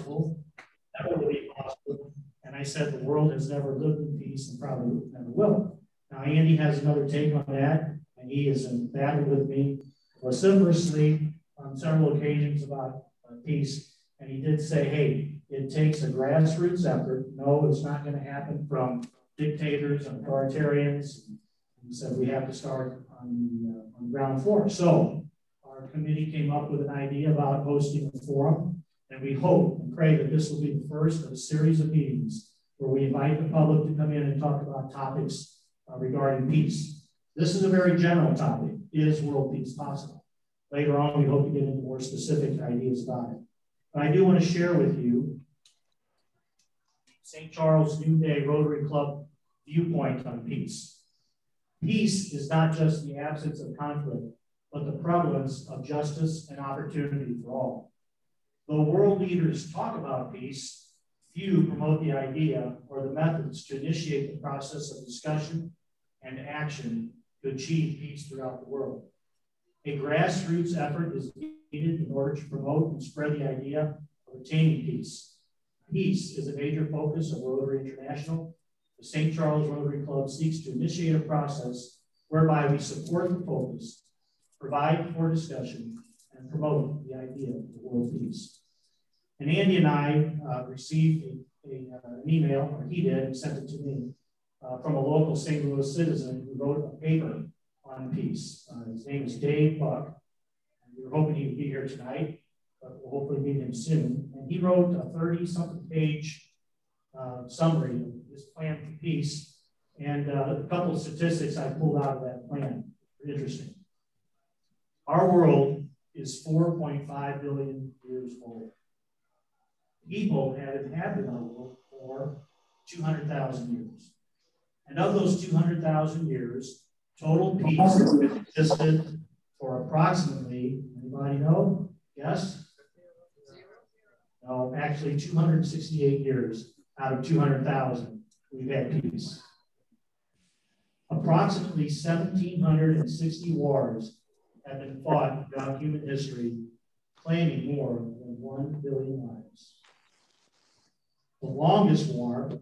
possible, never will be possible. And I said the world has never lived in peace and probably never will. Now, Andy has another take on that, and he is in battle with me vociferously on several occasions about uh, peace. And he did say, hey, it takes a grassroots effort. No, it's not going to happen from dictators and authoritarians. He said we have to start on the, uh, on ground floor. So our committee came up with an idea about hosting a forum, and we hope pray that this will be the first of a series of meetings where we invite the public to come in and talk about topics uh, regarding peace. This is a very general topic. Is world peace possible? Later on, we hope to get into more specific ideas about it. But I do want to share with you St. Charles Noonday Rotary Club viewpoint on peace. Peace is not just the absence of conflict, but the prevalence of justice and opportunity for all. Though world leaders talk about peace, few promote the idea or the methods to initiate the process of discussion and action to achieve peace throughout the world. A grassroots effort is needed in order to promote and spread the idea of attaining peace. Peace is a major focus of Rotary International. The St. Charles Rotary Club seeks to initiate a process whereby we support the focus, provide for discussion, and promote the idea of world peace. And Andy and I uh, received a, a, uh, an email, or he did, and sent it to me, uh, from a local St. Louis citizen who wrote a paper on peace. Uh, his name is Dave Buck. And we were hoping he would be here tonight, but we'll hopefully meet him soon. And he wrote a 30 something page uh, summary of this plan for peace and uh, a couple of statistics I pulled out of that plan. Are interesting. Our world is 4.5 billion years old. People have inhabited our world for 200,000 years. And of those 200,000 years, total peace existed for approximately, anybody know? Yes? No, actually 268 years out of 200,000, we've had peace. Approximately 1,760 wars have been fought throughout human history, claiming more than 1 billion lives. The longest war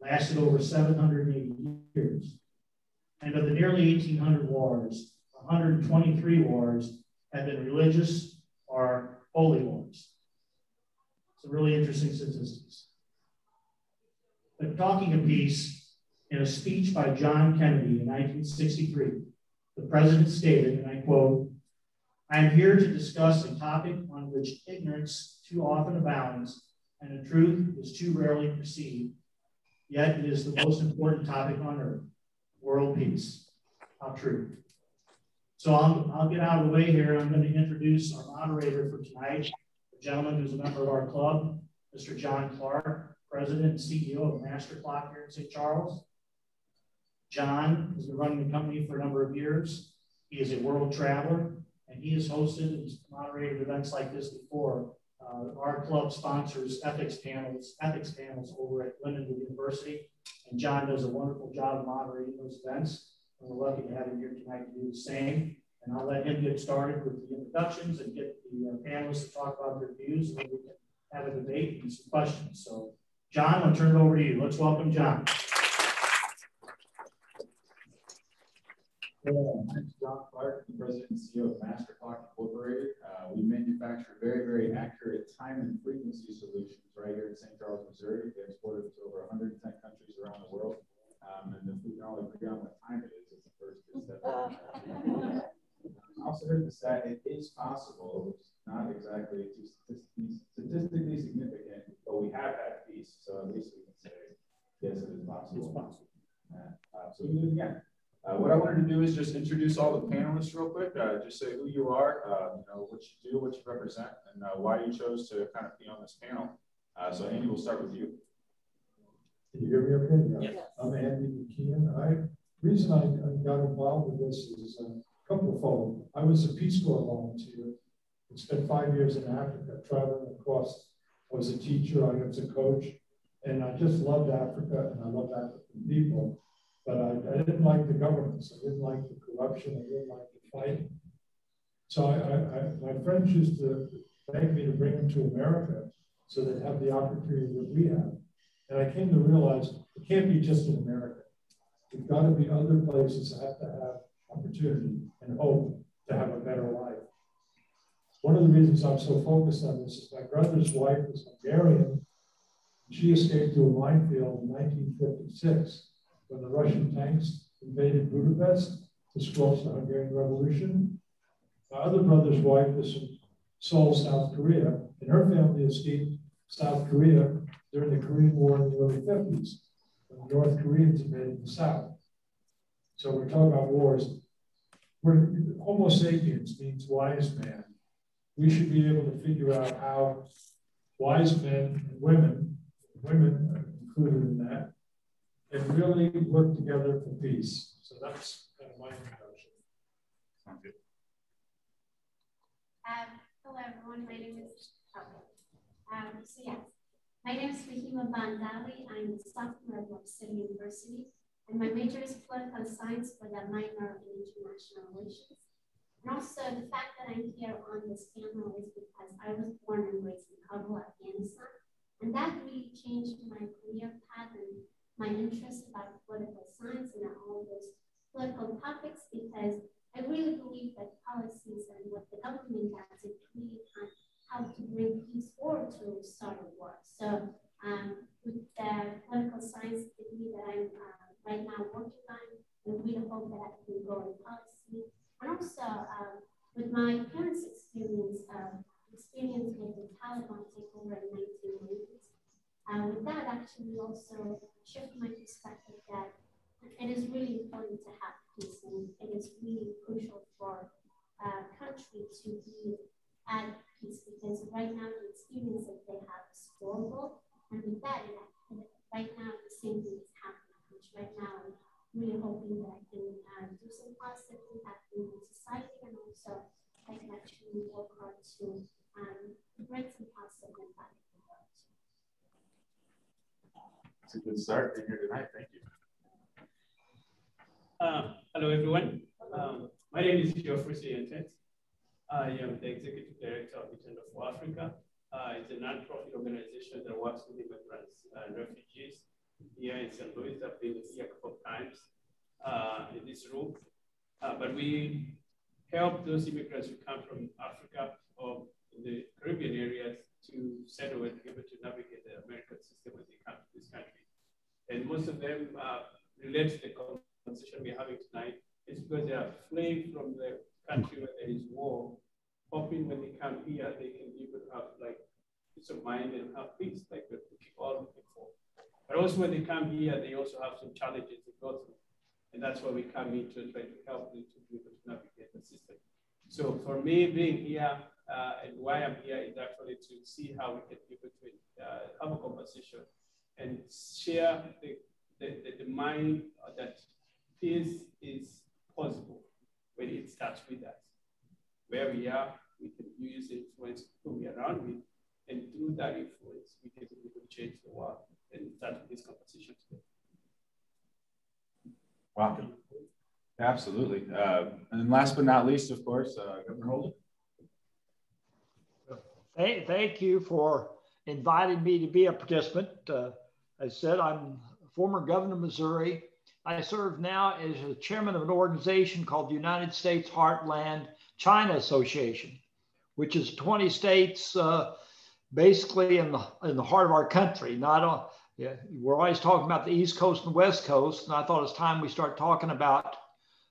lasted over 780 years. And of the nearly 1,800 wars, 123 wars have been religious or holy wars. Some really interesting statistics. But talking of peace, in a speech by John Kennedy in 1963, the president stated, and I quote, I am here to discuss a topic on which ignorance too often abounds and the truth is too rarely perceived yet it is the most important topic on earth world peace. How true. So I'll, I'll get out of the way here. I'm going to introduce our moderator for tonight, a gentleman who's a member of our club, Mr. John Clark, President and CEO of Masterclock here in St. Charles. John has been running the company for a number of years. He is a world traveler, and he has hosted and moderated events like this before uh, our club sponsors ethics panels, ethics panels over at Lindenwood University, and John does a wonderful job moderating those events. And we're lucky to have him here tonight to do the same. And I'll let him get started with the introductions and get the uh, panelists to talk about their views, and we can have a debate and some questions. So, John, I'll turn it over to you. Let's welcome John. Hello, I'm John Clark, the president and CEO of Masterclock Incorporated. Uh, we manufacture very, very accurate time and frequency solutions right here in St. Charles, Missouri. We export it to over 110 countries around the world. Um, and if we can only figure out what time it is, it's the first good step. I also heard the stat, it is possible, which is not exactly statistically, statistically significant, but we have had peace. So at least we can say, yes, it is possible. It's possible. Uh, so we can do it again. Uh, what I wanted to do is just introduce all the panelists real quick. Uh, just say who you are, uh, you know, what you do, what you represent, and uh, why you chose to kind of be on this panel. Uh, so Andy, we'll start with you. Can you hear me okay? Yeah. I'm Andy McKean. I reason I, I got involved with this is a couple of fold. I was a Peace Corps volunteer. I spent five years in Africa, traveling across. I was a teacher, I was a coach, and I just loved Africa and I loved African people. But I, I didn't like the governance. I didn't like the corruption. I didn't like the fighting. So I, I, my friends used to beg me to bring them to America so they'd have the opportunity that we have. And I came to realize it can't be just in America. There's got to be other places that have to have opportunity and hope to have a better life. One of the reasons I'm so focused on this is my brother's wife was Hungarian. She escaped to a minefield in 1956 when the Russian tanks invaded Budapest to squelch the Hungarian Revolution. My other brother's wife is from Seoul, South Korea, and her family escaped South Korea during the Korean War in the early 50s when the North Koreans invaded the South. So we're talking about wars. We're, Homo sapiens means wise man. We should be able to figure out how wise men and women, women included in that, and really work together for peace. So that's kind of my introduction. Sounds good. Um, hello, everyone. My name is um, so yes, my name is Fahima Bandali. I'm a sophomore at City University, and my major is political science with a minor in international relations. And also the fact that I'm here on this panel is because I was born and raised in Kabul, Afghanistan. And that really changed my career path and my interest about political science and all those political topics because I really believe that policies and what the government does, it really can how to bring peace forward to start a war. So um, with the political science degree that I'm uh, right now working on, I really hope that I can go in policy. And also um, with my parents' experience, uh, experience with the Taliban takeover in 1990s, uh, with that actually also shift my perspective that it is really important to have peace and it is really crucial for a country to be at peace because right now the experience that they have is horrible. And with that, right now the same thing is happening, which right now I'm really hoping that I can uh, do some positive impact in society and also I can actually work hard to um, bring some positive impact in the world. It's a good start to here tonight. Thank you. Uh, hello, everyone. Um, my name is Geoffrey Sientet. I am the executive director of Vitendo for Africa. Uh, it's a non-profit organization that works with immigrants and refugees here in St. Louis. I've been here a couple of times uh, in this room. Uh, but we help those immigrants who come from Africa or in the Caribbean areas to settle and be able to navigate the American system when they come to this country. And most of them uh, relate to the conversation we're having tonight is because they are fleeing from the country where there is war, hoping when they come here, they can be able to have like peace of mind and have peace, like we're all looking for. But also when they come here, they also have some challenges to go through. And that's why we come in to try to help them to be able to navigate the system. So for me, being here uh, and why I'm here is actually to see how we can be able to uh, have a conversation and share the, the, the, the mind that peace is possible when it starts with us. Where we are, we can use influence who we are around with, and through that influence, we can, we can change the world and start this conversation today. Wow. Absolutely. Uh, and last but not least, of course, uh, Governor Holden. Hey, thank you for inviting me to be a participant. Uh, I said I'm former governor of Missouri, I serve now as the chairman of an organization called the United States Heartland China Association, which is 20 states uh, basically in the, in the heart of our country. Not yeah, we're always talking about the East Coast and West Coast, and I thought it's time we start talking about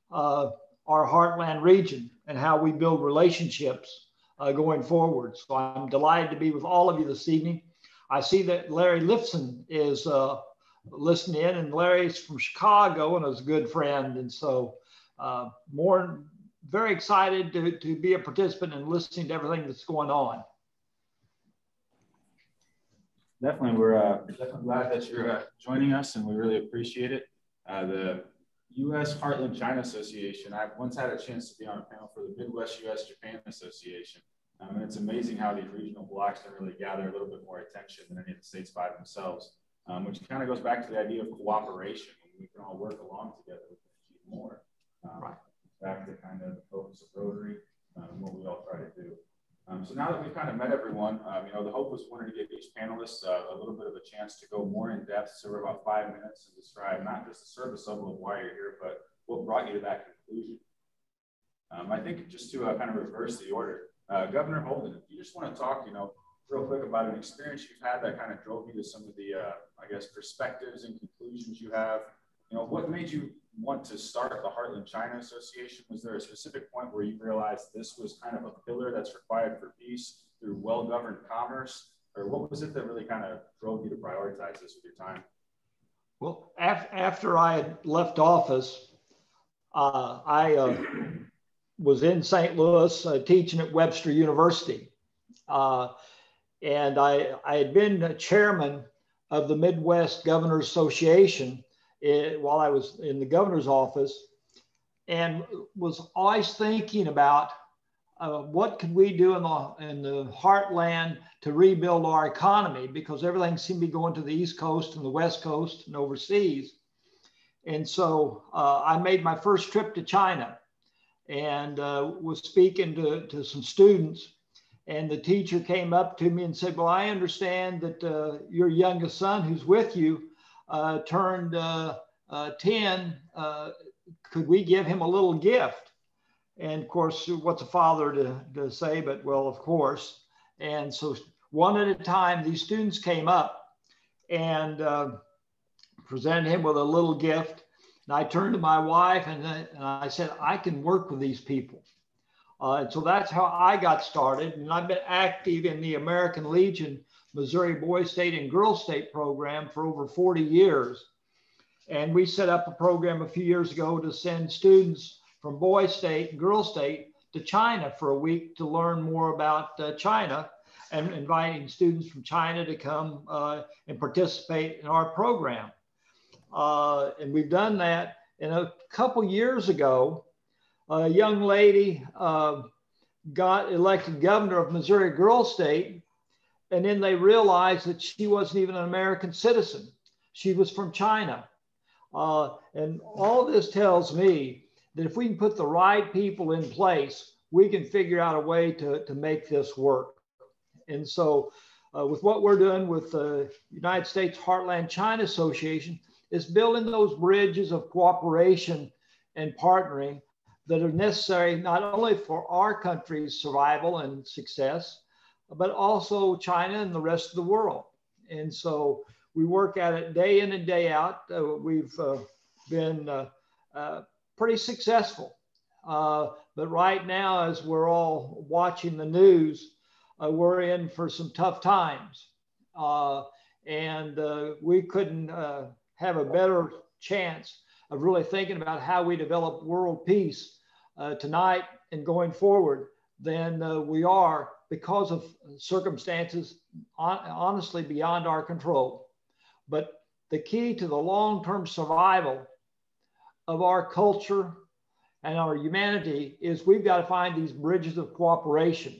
uh, our heartland region and how we build relationships uh, going forward. So I'm delighted to be with all of you this evening. I see that Larry Lifson is uh, listen in. And Larry's from Chicago and is a good friend. And so, uh, more very excited to, to be a participant and listening to everything that's going on. Definitely, we're uh, definitely glad that you're uh, joining us, and we really appreciate it. Uh, the U.S. Heartland China Association. I've once had a chance to be on a panel for the Midwest U.S. Japan Association. Um, and it's amazing how these regional blocks can really gather a little bit more attention than any of the states by themselves um, which kind of goes back to the idea of cooperation. When we can all work along together, we can achieve more. Um, right. Back to kind of the focus of Rotary um, and what we all try to do. Um, so now that we've kind of met everyone, um, you know, the hope was wanted to give each panelist uh, a little bit of a chance to go more in depth, so we're about five minutes to describe not just the service level of why you're here, but what brought you to that conclusion. Um, I think just to uh, kind of reverse the order, uh, Governor Holden, if you just want to talk, you know, real quick about an experience you've had that kind of drove you to some of the, uh, I guess, perspectives and conclusions you have. You know, what made you want to start the Heartland China Association? Was there a specific point where you realized this was kind of a pillar that's required for peace through well-governed commerce? Or what was it that really kind of drove you to prioritize this with your time? Well, af- after I had left office, uh, I uh, was in St. Louis uh, teaching at Webster University. Uh, and I, I had been chairman of the Midwest Governors Association eh, while I was in the governor's office and was always thinking about uh, what could we do in the, in the heartland to rebuild our economy because everything seemed to be going to the East Coast and the West Coast and overseas. And so uh, I made my first trip to China and uh, was speaking to, to some students. And the teacher came up to me and said, Well, I understand that uh, your youngest son, who's with you, uh, turned uh, uh, 10. could we give him a little gift? And of course, what's a father to, to say, but well, of course. And so, one at a time, these students came up and presented him with a little gift. And I turned to my wife and, and I said, I can work with these people. Uh, and so that's how I got started. And I've been active in the American Legion Missouri Boys State and Girls State program for over 40 years. And we set up a program a few years ago to send students from Boys State and Girls State to China for a week to learn more about uh, China and inviting students from China to come uh, and participate in our program. Uh, and we've done that. And a couple years ago, a young lady uh, got elected governor of Missouri Girl State and then they realized that she wasn't even an American citizen. She was from China. Uh, and all this tells me that if we can put the right people in place, we can figure out a way to, to make this work. And so, uh, with what we're doing with the United States Heartland China Association, is building those bridges of cooperation and partnering that are necessary not only for our country's survival and success, but also China and the rest of the world. And so we work at it day in and day out. Uh, we've uh, been uh, uh pretty successful. Uh, but right now, as we're all watching the news, uh, we're in for some tough times. and we couldn't have a better chance of really thinking about how we develop world peace uh, tonight and going forward than uh, we are because of circumstances honestly beyond our control. But the key to the long term survival of our culture and our humanity is we've got to find these bridges of cooperation.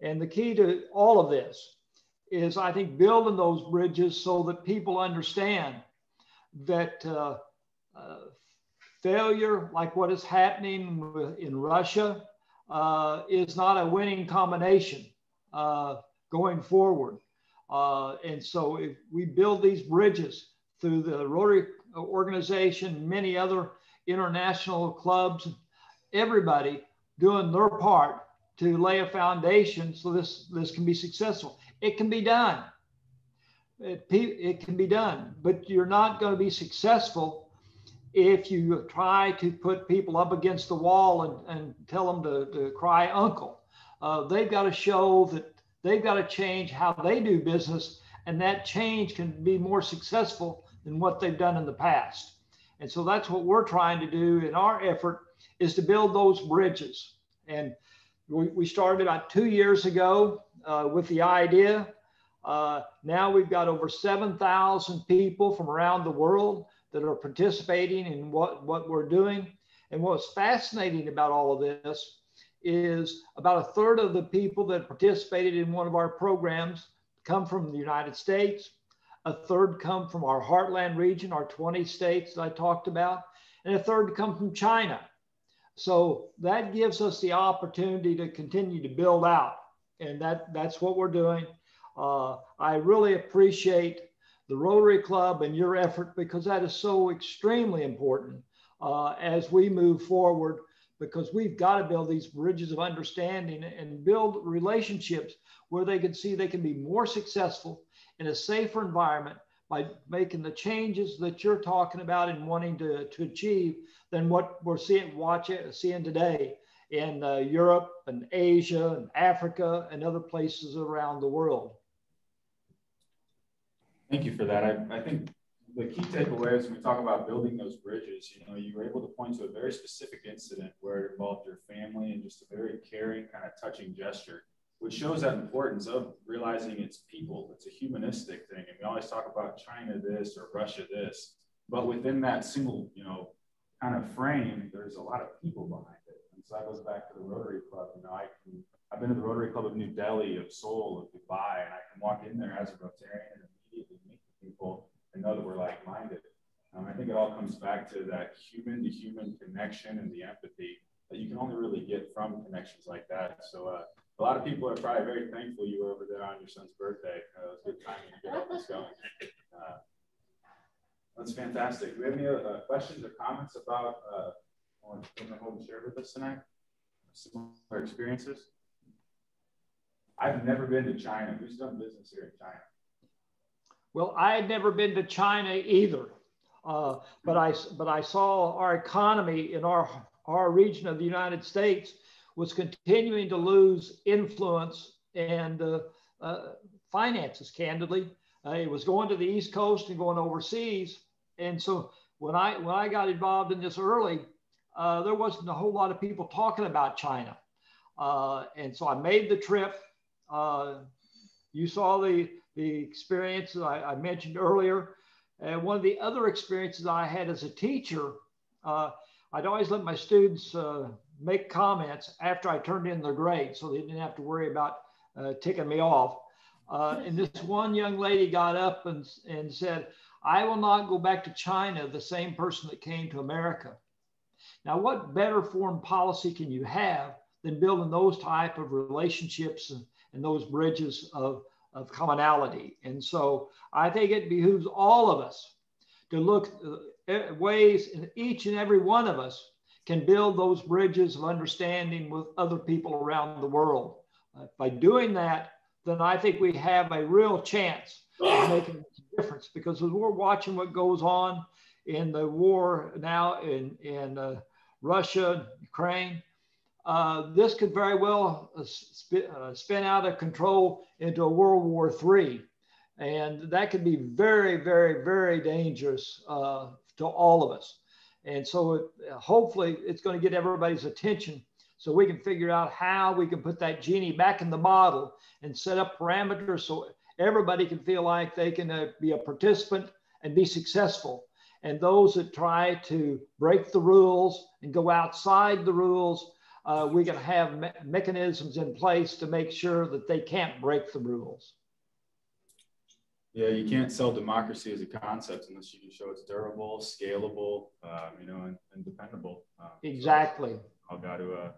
And the key to all of this is, I think, building those bridges so that people understand that uh, uh, failure, like what is happening in Russia, uh, is not a winning combination uh, going forward. Uh, and so if we build these bridges through the Rotary organization, many other international clubs, everybody doing their part to lay a foundation so this, this can be successful. It can be done. It, it can be done, but you're not going to be successful if you try to put people up against the wall and, and tell them to, to cry uncle, uh, they've got to show that they've got to change how they do business, and that change can be more successful than what they've done in the past. And so that's what we're trying to do in our effort is to build those bridges. And we, we started about two years ago uh, with the idea. Uh, now we've got over 7,000 people from around the world that are participating in what, what we're doing. And what's fascinating about all of this is about a third of the people that participated in one of our programs come from the United States. A third come from our heartland region, our 20 states that I talked about, and a third come from China. So that gives us the opportunity to continue to build out. and that, that's what we're doing. Uh, I really appreciate the Rotary Club and your effort because that is so extremely important uh, as we move forward because we've got to build these bridges of understanding and build relationships where they can see they can be more successful in a safer environment by making the changes that you're talking about and wanting to, to achieve than what we're seeing watching seeing today in uh, Europe and Asia and Africa and other places around the world. Thank you for that. I, I think the key takeaways when we talk about building those bridges, you know, you were able to point to a very specific incident where it involved your family and just a very caring, kind of touching gesture, which shows that importance of realizing it's people. It's a humanistic thing. And we always talk about China this or Russia this, but within that single, you know, kind of frame, there's a lot of people behind it. And so that goes back to the Rotary Club. You know, I can, I've been to the Rotary Club of New Delhi, of Seoul, of Dubai, and I can walk in there as a Rotarian people and know that we're like-minded. Um, I think it all comes back to that human to human connection and the empathy that you can only really get from connections like that. So uh, a lot of people are probably very thankful you were over there on your son's birthday. Uh, it was a good timing to get all this going. Uh, that's fantastic. Do we have any uh, questions or comments about uh, what Governor Holden shared with us tonight? Similar experiences? I've never been to China. Who's done business here in China? Well, I had never been to China either, uh, but I but I saw our economy in our our region of the United States was continuing to lose influence and uh, uh, finances. Candidly, uh, it was going to the East Coast and going overseas, and so when I when I got involved in this early, uh, there wasn't a whole lot of people talking about China, uh, and so I made the trip. you saw the the experiences I, I mentioned earlier. And one of the other experiences I had as a teacher, uh, I'd always let my students uh, make comments after I turned in their grade so they didn't have to worry about uh, ticking me off. Uh, and this one young lady got up and, and said, I will not go back to China the same person that came to America. Now, what better foreign policy can you have than building those type of relationships and, and those bridges of, of commonality. And so I think it behooves all of us to look at uh, ways in each and every one of us can build those bridges of understanding with other people around the world. Uh, by doing that, then I think we have a real chance of making a difference because as we're watching what goes on in the war now in, in uh, Russia, Ukraine, uh, this could very well uh, uh, spin out of control into a World War III. And that could be very, very, very dangerous to all of us. And so it, hopefully it's going to get everybody's attention so we can figure out how we can put that genie back in the bottle and set up parameters so everybody can feel like they can uh, be a participant and be successful. And those that try to break the rules and go outside the rules uh, we can have me mechanisms in place to make sure that they can't break the rules. Yeah, you can't sell democracy as a concept unless you can show it's durable, scalable, um, you know, and, and dependable. Um, exactly. So I've got to, uh,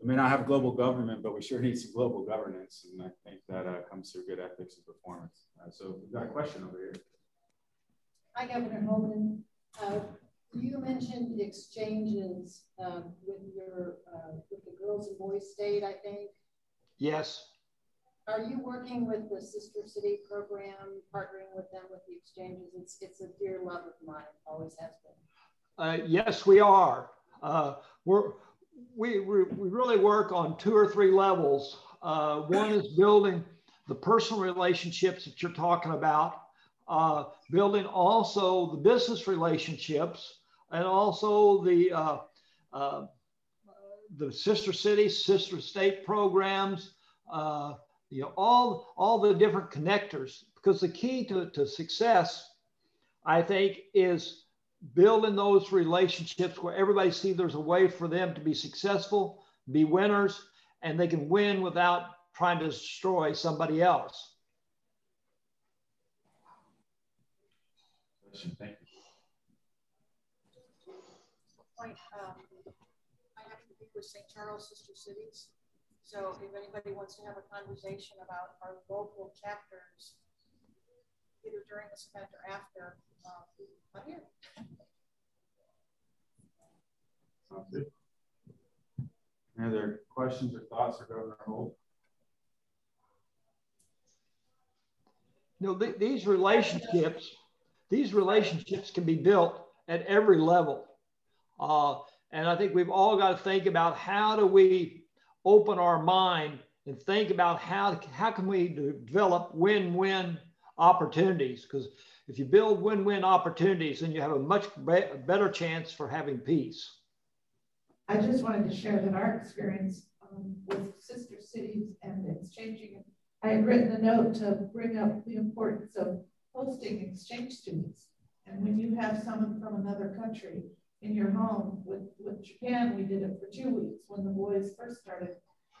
we may not have global government, but we sure need some global governance. And I think that uh, comes through good ethics and performance. Uh, so we've got a question over here. Hi, Governor Holden. You mentioned the exchanges um, with your uh, with the Girls and Boys State, I think. Yes. Are you working with the Sister City program, partnering with them with the exchanges? It's it's a dear love of mine, always has been. Uh, yes, we are. Uh, we're we, we, we really work on two or three levels. Uh, one is building the personal relationships that you're talking about, uh, building also the business relationships and also the uh, uh, the sister cities, sister state programs, uh, you know, all all the different connectors. Because the key to, to success, I think, is building those relationships where everybody sees there's a way for them to be successful, be winners, and they can win without trying to destroy somebody else. Thank you point, um, I happen to be with St. Charles Sister Cities. So if anybody wants to have a conversation about our local chapters, either during this event or after, um, I'm here. Sounds good. Any other questions or thoughts for Governor Holden? You know, th these relationships, these relationships can be built at every level. Uh, and I think we've all got to think about how do we open our mind and think about how, how can we develop win-win opportunities? Because if you build win-win opportunities, then you have a much be better chance for having peace. I just wanted to share that our experience um, with sister cities and it's changing. I had written a note to bring up the importance of hosting exchange students. And when you have someone from another country in your home, with, with Japan, we did it for two weeks when the boys first started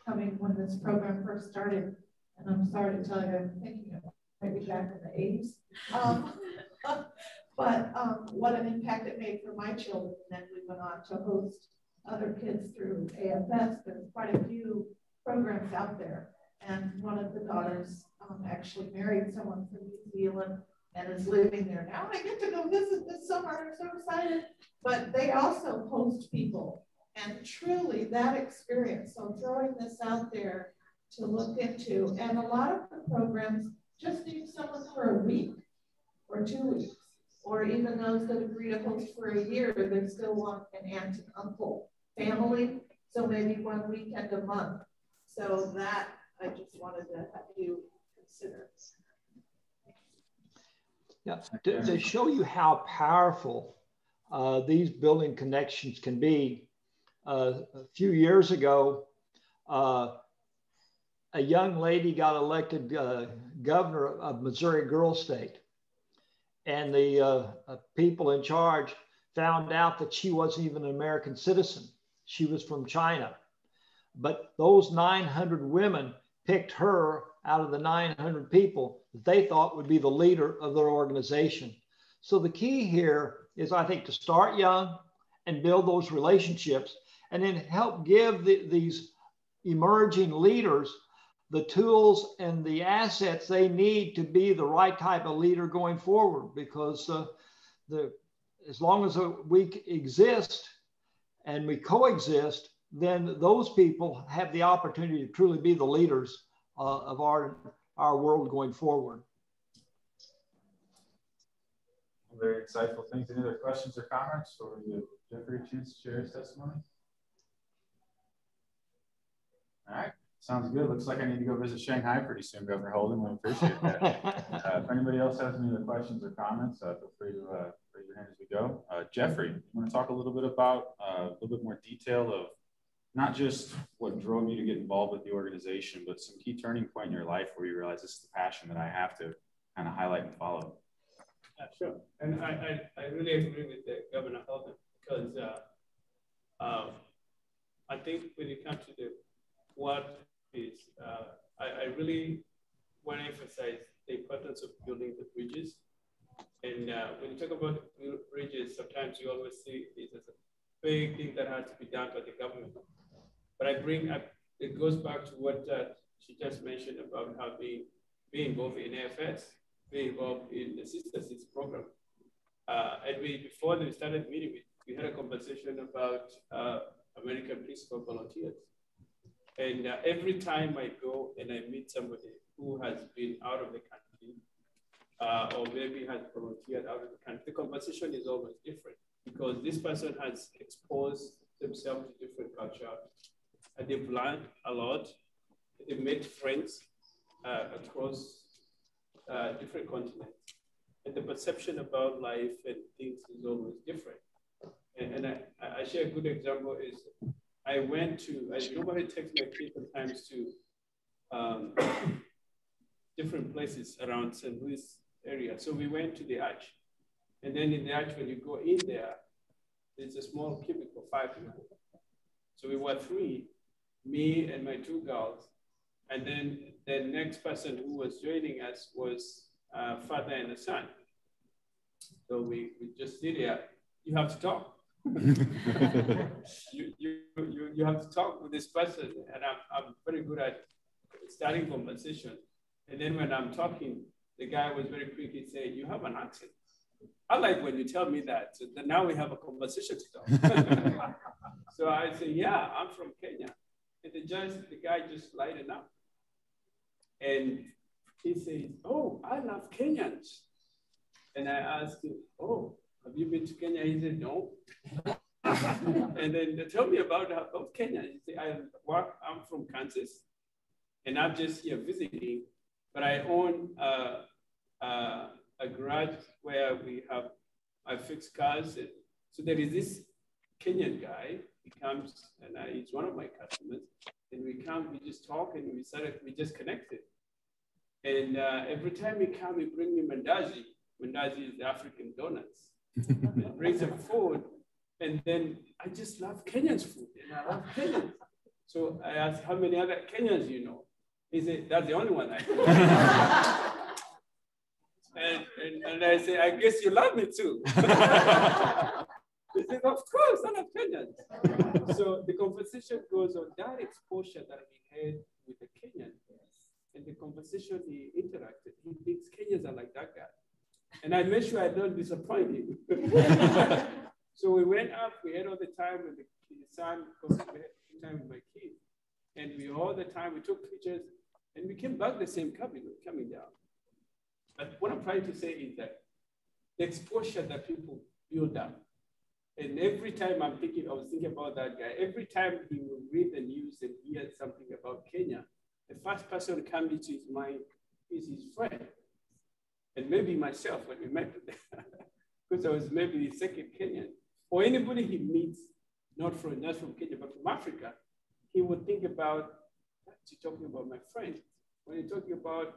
coming, when this program first started. And I'm sorry to tell you, I'm thinking of maybe back in the 80s. Um, but um, what an impact it made for my children. And then we went on to host other kids through AFS. There's quite a few programs out there. And one of the daughters um, actually married someone from New Zealand and is living there now. I get to go visit this summer. I'm so excited. But they also host people. And truly that experience, so throwing this out there to look into, and a lot of the programs just need someone for a week or two weeks, or even those that agree to host for a year, they still want an aunt and uncle family. So maybe one weekend a month. So that I just wanted to have you consider. Yeah, to, to show you how powerful uh, these building connections can be, uh, a few years ago, uh, a young lady got elected uh, governor of Missouri Girl State. And the uh, uh, people in charge found out that she wasn't even an American citizen. She was from China. But those 900 women picked her out of the 900 people that they thought would be the leader of their organization. So the key here is, I think, to start young and build those relationships and then help give the, these emerging leaders the tools and the assets they need to be the right type of leader going forward because uh, the, as long as we exist and we coexist, then those people have the opportunity to truly be the leaders uh, of our, our world going forward. Very insightful things. Any other questions or comments? Or give Jeffrey a chance to share his testimony? All right. Sounds good. Looks like I need to go visit Shanghai pretty soon, Governor Holden. We appreciate that. uh, if anybody else has any other questions or comments, uh, feel free to uh, raise your hand as we go. Uh, Jeffrey, you want to talk a little bit about uh, a little bit more detail of not just what drove you to get involved with the organization, but some key turning point in your life where you realize this is the passion that I have to kind of highlight and follow. Yeah, sure. And I, I, I really agree with the Governor Holden because uh, um, I think when it comes to the what is, uh, I, I really want to emphasize the importance of building the bridges. And uh, when you talk about bridges, sometimes you always see it as a big thing that has to be done by the government. But I bring up, it goes back to what uh, she just mentioned about how being, being involved in AFS, being involved in the Sister Cities program. Uh, and we, before we started meeting, we, we had a conversation about uh, American Peace Corps volunteers. And uh, every time I go and I meet somebody who has been out of the country, uh, or maybe has volunteered out of the country, the conversation is always different because this person has exposed themselves to different culture, they've learned a lot. They've made friends uh, across uh, different continents. And the perception about life and things is always different. And, and I, I share a good example is I went to, I normally take my kids sometimes to um, different places around St. Louis area. So we went to the arch. And then in the arch, when you go in there, there's a small cubicle, five people. So we were three, me and my two girls. And then the next person who was joining us was a father and a son. So we, we just sit there. You have to talk you, you, you, you have to talk with this person, and I'm, I'm very good at starting conversation. And then when I'm talking, the guy was very quick. He said, "You have an accent." I like when you tell me that. So then now we have a conversation to talk. so I say, "Yeah, I'm from Kenya." And the just the guy just lightened up, and he says, "Oh, I love Kenyans." And I asked him, "Oh, have you been to Kenya?" He said, "No." and then they tell me about, about Kenya. He said, "I work. I'm from Kansas, and I'm just here visiting, but I own uh, uh, a garage where we have I fix cars. So there is this Kenyan guy. He comes and I, he's one of my customers, and we come, we just talk, and we started, we just connected. And uh, every time he come, he bring me mandazi. Mandazi is the African donuts. he brings some food, and then I just love Kenyan's food, and I love Kenyans. So I asked, how many other Kenyans you know? He said, that's the only one I know. and, and, and I say, I guess you love me too. he of course, love Kenyans. so the conversation goes on that exposure that we had with the Kenyan. And the conversation he interacted, he thinks Kenyans are like that guy. And I made sure I don't disappoint him. so we went up, we had all the time with the, the son, because we had time with my kids. And we all the time, we took pictures, and we came back the same coming, coming down. But what I'm trying to say is that the exposure that people build up, and every time I'm thinking, I was thinking about that guy, every time he will read the news and hear something about Kenya, the first person coming to his mind is his friend. And maybe myself when we met, because I was maybe the second Kenyan, or anybody he meets, not from, not from Kenya, but from Africa, he would think about you're talking about my friend. When you're talking about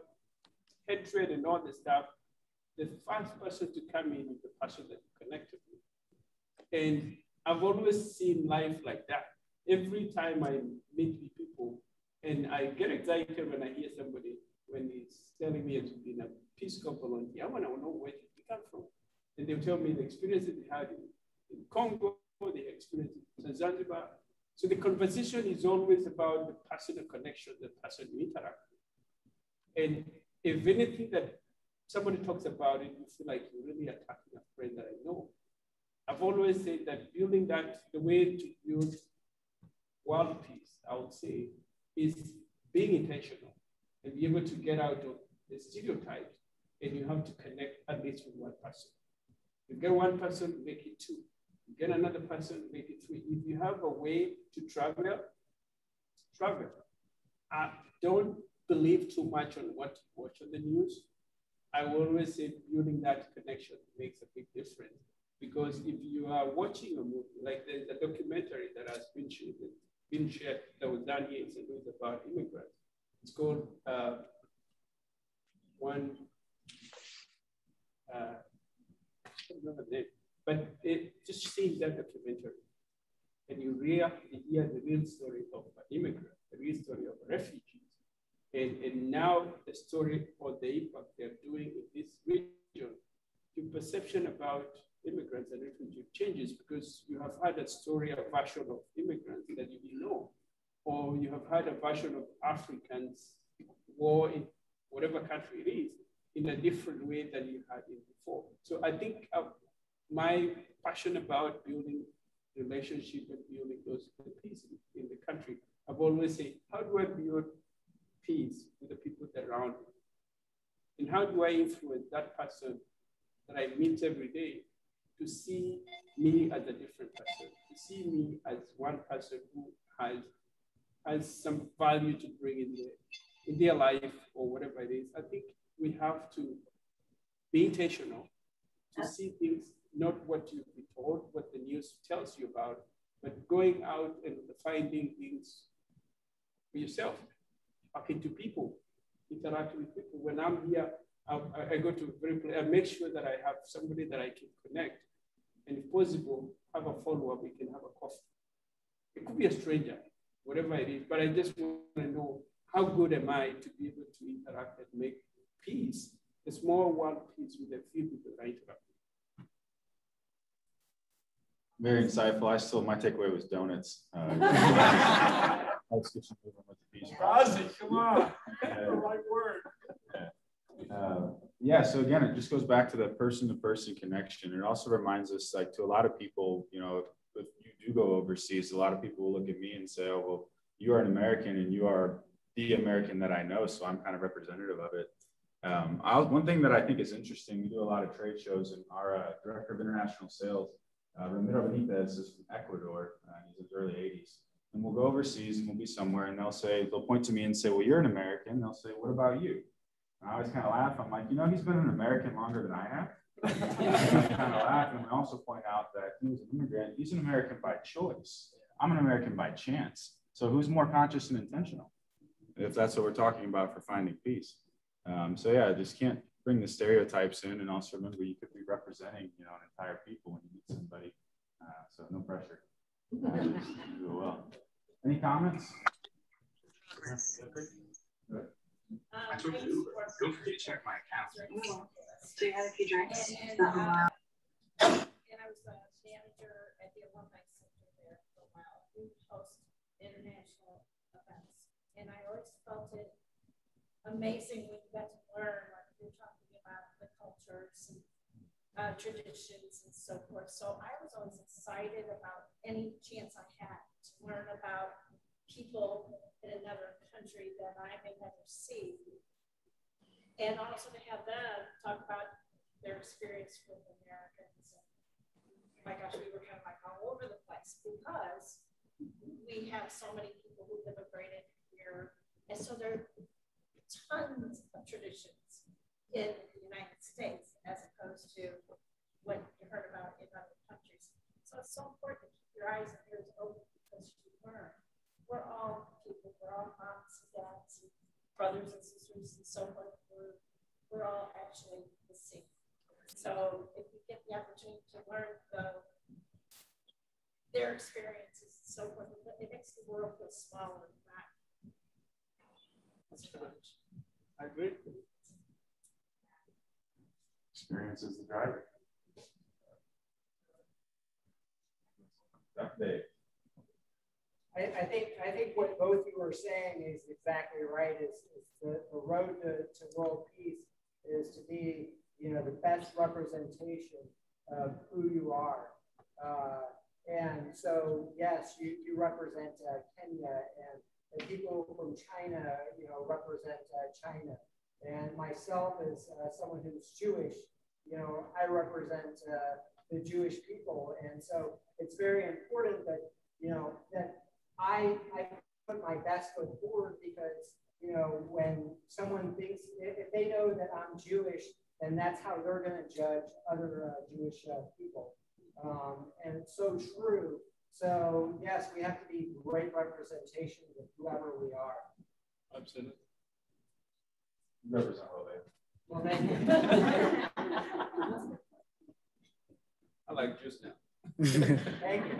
hatred and all this stuff, the first person to come in is the person that you connected with. And I've always seen life like that. Every time I meet with people, and I get excited when I hear somebody when he's telling me it's been a Peace Corps volunteer. I want to know where they come from. And they'll tell me the experience that they had in, in Congo, the experience in Zanzibar, so the conversation is always about the personal connection, the person you interact with. And if anything that somebody talks about it, you feel like you're really attacking a friend that I know. I've always said that building that, the way to build world peace, I would say, is being intentional and be able to get out of the stereotypes and you have to connect at least with one person. You get one person, make it two You get another person, make it three. If you have a way to travel, travel. Uh, don't believe too much on what you watch on the news. I always say building that connection makes a big difference. Because if you are watching a movie, like there's a documentary that has been shared, been shared that was done here in St. Louis about immigrants. It's called uh, One, uh, I don't remember the name, but it, just seeing that documentary, and you hear, hear the real story of an immigrant, the real story of refugees, and, and now the story or the impact they're doing in this region, your perception about immigrants and refugees changes because you have had a story, a version of immigrants that you know, or you have had a version of Africans war in whatever country it is in a different way than you had it before. So I think uh, my passion about building relationship and building those peace in the country, I've always said, how do I build peace with the people that around me? And how do I influence that person that I meet every day to see me as a different person, to see me as one person who has, has some value to bring in their, in their life or whatever it is. I think we have to be intentional to see things not what you've been told, what the news tells you about, but going out and finding things for yourself, talking to people, interacting with people. When I'm here, I, I go to very, I make sure that I have somebody that I can connect, and if possible, have a follow-up. We can have a coffee. It could be a stranger, whatever it is, but I just want to know how good am I to be able to interact and make peace, a small world peace with a few people that I interact Very insightful. I still, my takeaway was donuts. Uh, let's get some moving with the piece. Ozzy, come on. the right word. Yeah. Uh, yeah, so again, it just goes back to the person to person connection. It also reminds us, like, to a lot of people, you know, if you do go overseas, a lot of people will look at me and say, oh, well, you are an American and you are the American that I know. So I'm kind of representative of it. Um, one thing that I think is interesting, we do a lot of trade shows, and our uh, director of international sales, uh, Ramiro Benitez, is from Ecuador. Uh, he's in his early 80s. And we'll go overseas and we'll be somewhere, and they'll say, they'll point to me and say, Well, you're an American. They'll say, What about you? And I always kind of laugh. I'm like, You know, he's been an American longer than I have. I kind of laugh. And we also point out that he was an immigrant. He's an American by choice. I'm an American by chance. So who's more conscious and intentional? If that's what we're talking about for finding peace. Um, so yeah, just can't bring the stereotypes in, and also remember you could be representing, you know, an entire people when you meet somebody. Uh, so no pressure. do well. Any comments? I took the Uber. Don't forget to check my account. So you had a few drinks? And, uh, and I was a manager at the Alumni Center there for a while. We host international events. And I always felt it amazing when you got to learn, like you're talking about the cultures and uh, traditions and so forth. So I was always excited about any chance I had to learn about people in another country that I may never see. And also to have them talk about their experience with Americans. And, oh my gosh, we were kind of like all over the place because we have so many people who've immigrated here. And so there are tons of traditions in the United States as opposed to what you heard about in other countries. So it's so important to keep your eyes and ears open because you learn. We're all people, we're all moms and dads and brothers and sisters and so forth. We're, we're all actually the same. So if you get the opportunity to learn the, their experiences and so forth, it makes the world feel smaller, not I agree. Experience is the driver. Dave. I, I, think I think what both you are saying is exactly right. Is, the, the road to, to world peace is to be you know the best representation of who you are. Uh, and so yes, you, you represent uh, Kenya and the people from China, you know, represent uh, China. And myself as uh, someone who's Jewish, you know, I represent uh, the Jewish people. And so it's very important that, you know, that I, I put my best foot forward because, you know, when someone thinks, if they know that I'm Jewish, then that's how they're going to judge other uh, Jewish uh, people. Um, and it's so true so yes, we have to be great representation of whoever we are. Absolutely. Represent well, Well, thank you. I like just now. thank you.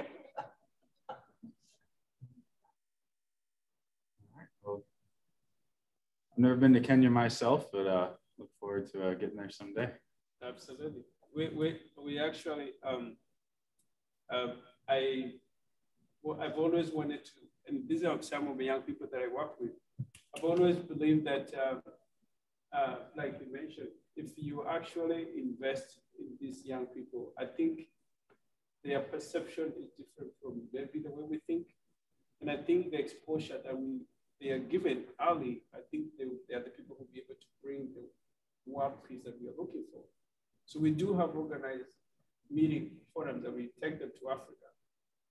I've never been to Kenya myself, but uh, look forward to uh, getting there someday. Absolutely. We, we, we actually, um, uh, I well, I've always wanted to, and these are some of the young people that I work with. I've always believed that, uh, uh, like you mentioned, if you actually invest in these young people, I think their perception is different from maybe the way we think. And I think the exposure that we they are given early, I think they, they are the people who will be able to bring the world peace that we are looking for. So we do have organized meeting forums that we take them to Africa.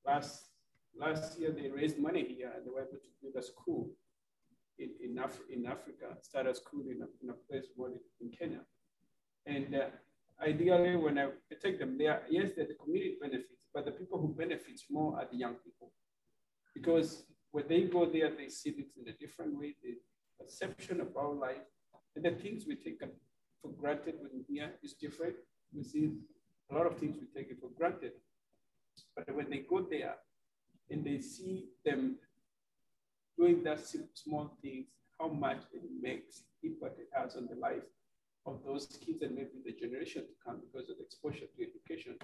Last last year they raised money here and they were able to build a school in, in, Af in Africa, start a school in a, in a place in Kenya. And uh, ideally, when I take them there, yes, the community benefits, but the people who benefits more are the young people. Because when they go there, they see things in a different way, the perception of our life, and the things we take for granted when here is different. We see a lot of things we take it for granted. But when they go there, and they see them doing that small things, how much it makes impact it has on the life of those kids and maybe the generation to come because of the exposure to education.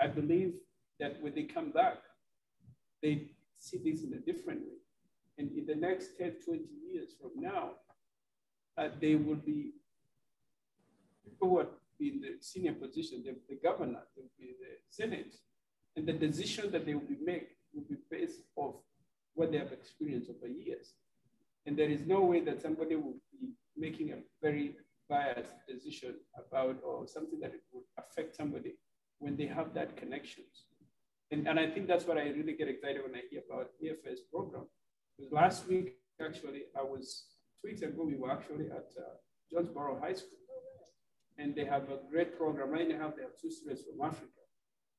I believe that when they come back, they see this in a different way. And in the next 10, 20 years from now, uh, they will be people who are in the senior position, the, the governor, will be the Senate, and the decision that they will be make will be based off what they have experienced over years. And there is no way that somebody will be making a very biased decision about or something that it would affect somebody when they have that connections. And, and I think that's what I really get excited when I hear about EFS program. Because last week, actually, I was, two weeks ago, we were actually at uh, Jonesboro High School. And they have a great program. Right now, they have two students from Africa.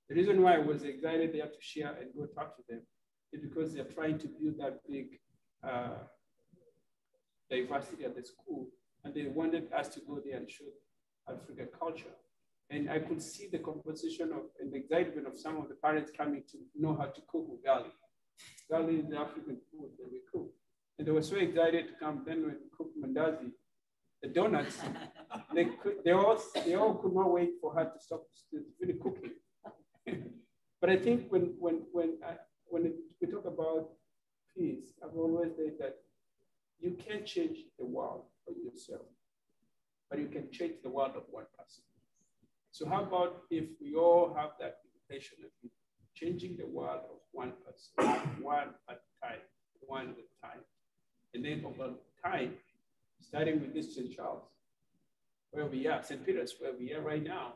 The reason why I was excited they have to share and go talk to them is because they're trying to build that big uh, diversity at the school. And they wanted us to go there and show African culture. And I could see the composition of and the excitement of some of the parents coming to know how to cook ugali. Ugali is the African food that we cook. And they were so excited to come then when we cooked mandazi, the donuts, they, could, they, all, they all could not wait for her to stop really cooking. but I think when, when, when, I, when we talk about peace, I've always said that you can't change the world for yourself, but you can change the world of one person. So how about if we all have that invitation of changing the world of one person, one at a time, one at a time. And then over time, starting with this St. Charles, where we are, St. Peter's, where we are right now,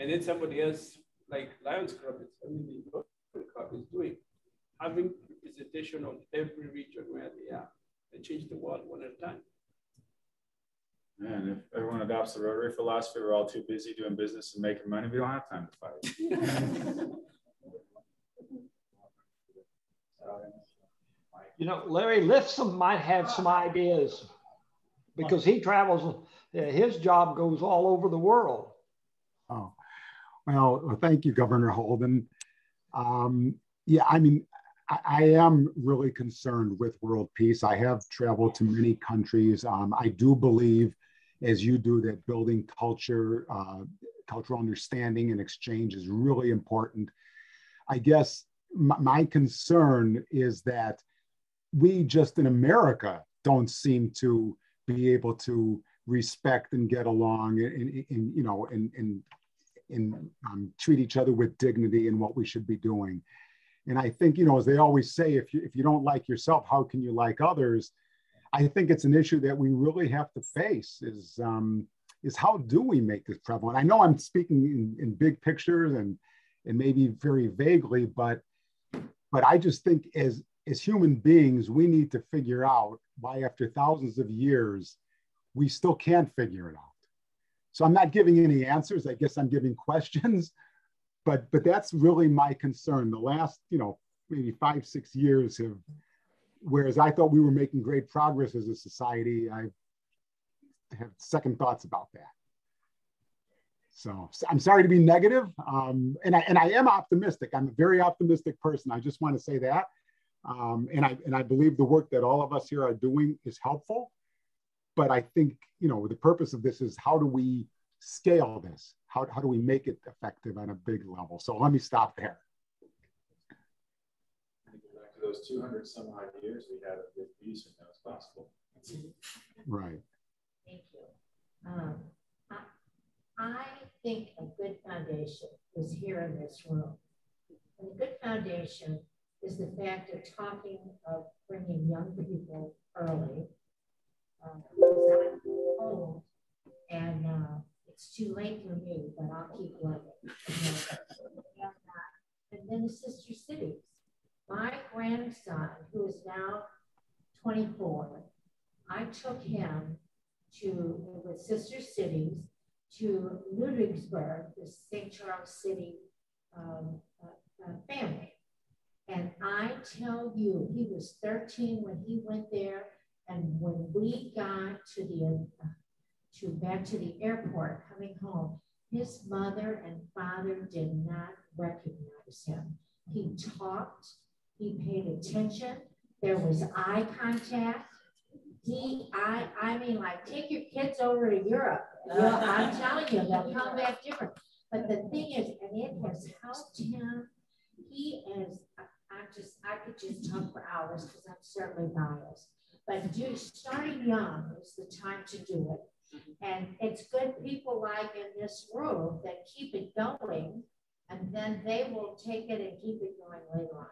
and then somebody else like Lions Club, I mean, the Club is doing, having representation of every region where they are and change the world one at a time. And if everyone adopts the Rotary philosophy, we're all too busy doing business and making money. We don't have time to fight. you know, Larry Lifson might have some ideas because he travels, his job goes all over the world. Oh, well, thank you, Governor Holden. Um, yeah, I mean, I, I, am really concerned with world peace. I have traveled to many countries. Um, I do believe as you do that building culture, uh, cultural understanding and exchange is really important. I guess my, my concern is that we just in America don't seem to be able to respect and get along and, you know and, and, and um, treat each other with dignity and what we should be doing. And I think, you know, as they always say, if you, if you don't like yourself, how can you like others? I think it's an issue that we really have to face is, um, is how do we make this prevalent? I know I'm speaking in, in big pictures and, and maybe very vaguely, but, but I just think as, as human beings, we need to figure out why after thousands of years, we still can't figure it out. So I'm not giving any answers. I guess I'm giving questions, but, but that's really my concern. The last, you know, maybe five, six years have whereas I thought we were making great progress as a society, I have second thoughts about that. So I'm sorry to be negative, um, and I and I am optimistic. I'm a very optimistic person. I just want to say that, um, and I and I believe the work that all of us here are doing is helpful. But I think you know the purpose of this is how do we scale this? How how do we make it effective on a big level? So let me stop there those 200 some odd years we had of good peace and that was possible. Right. Thank you. Um, I, I think a good foundation is here in this room. And a good foundation is the fact of talking of bringing young people early. Um, I'm old, and uh, it's too late for me, but I'll keep looking. and, uh, and then the sister cities my grandson, who is now 24, I took him to, with Sister Cities, to Ludwigsburg, the St. Charles City um, uh, uh, family. And I tell you, he was 13 when he went there. And when we got to the uh, to back to the airport coming home, his mother and father did not recognize him. He talked he paid attention. There was eye contact. He, I, I mean, like, take your kids over to Europe. Know, I'm telling you, they'll come back different. But the thing is, and it has helped him he is, I just, I could just talk for hours because I'm certainly biased. But do, starting young is the time to do it. And it's good people like in this room that keep it going, and then they will take it and keep it going later on.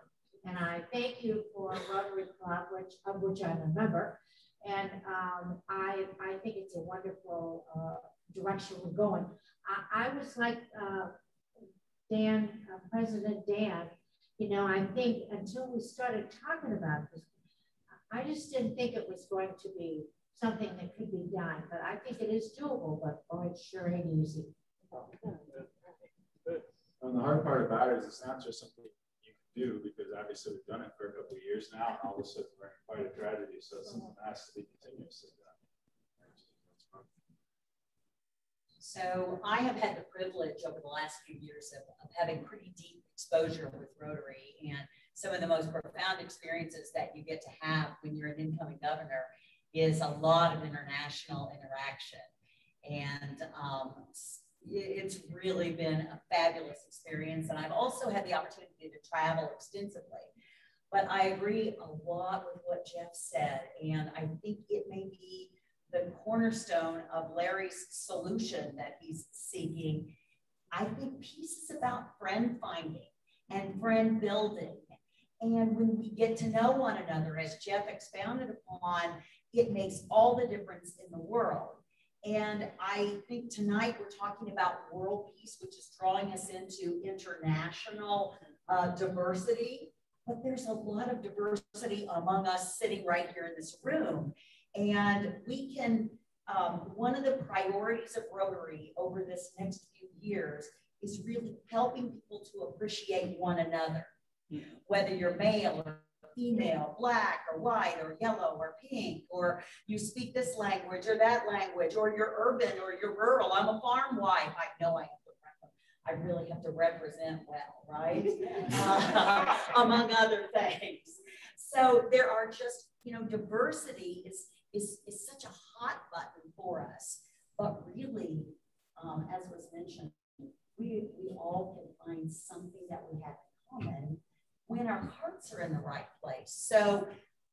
And I thank you for Rotary Club, which of which I'm a member. And um, I, I think it's a wonderful uh, direction we're going. I, I was like uh, Dan, uh, President Dan, you know, I think until we started talking about this, I just didn't think it was going to be something that could be done, but I think it is doable, but oh, it sure ain't easy. And the hard part about it is it's not just something do because obviously we've done it for a couple of years now and all of a sudden we're in quite a tragedy. So it's something that has to be continuously done. So I have had the privilege over the last few years of, of having pretty deep exposure with Rotary and some of the most profound experiences that you get to have when you're an incoming governor is a lot of international interaction. And um, it's really been a fabulous experience. And I've also had the opportunity to travel extensively. But I agree a lot with what Jeff said. And I think it may be the cornerstone of Larry's solution that he's seeking. I think peace is about friend finding and friend building. And when we get to know one another, as Jeff expounded upon, it makes all the difference in the world. And I think tonight we're talking about world peace, which is drawing us into international uh, diversity. But there's a lot of diversity among us sitting right here in this room. And we can, um, one of the priorities of Rotary over this next few years is really helping people to appreciate one another, whether you're male or female, black or white or yellow or pink, or you speak this language or that language, or you're urban or you're rural. I'm a farm wife. I know I have to I really have to represent well, right? uh, among other things. So there are just, you know, diversity is, is, is such a hot button for us. But really, um, as was mentioned, we, we all can find something that we have in common when our hearts are in the right place. So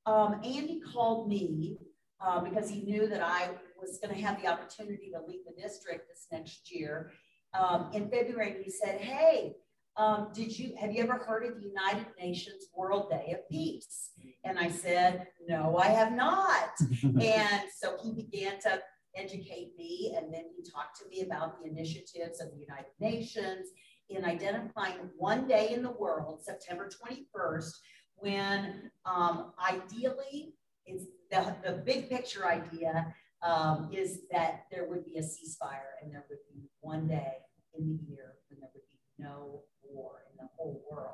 um, Andy called me uh, because he knew that I was going to have the opportunity to lead the district this next year. Um, in February, he said, "Hey, um, did you have you ever heard of the United Nations World Day of Peace?" And I said, "No, I have not." and so he began to educate me, and then he talked to me about the initiatives of the United Nations in identifying one day in the world, September 21st, when um, ideally, it's the, the big picture idea um, is that there would be a ceasefire and there would be one day in the year when there would be no war in the whole world.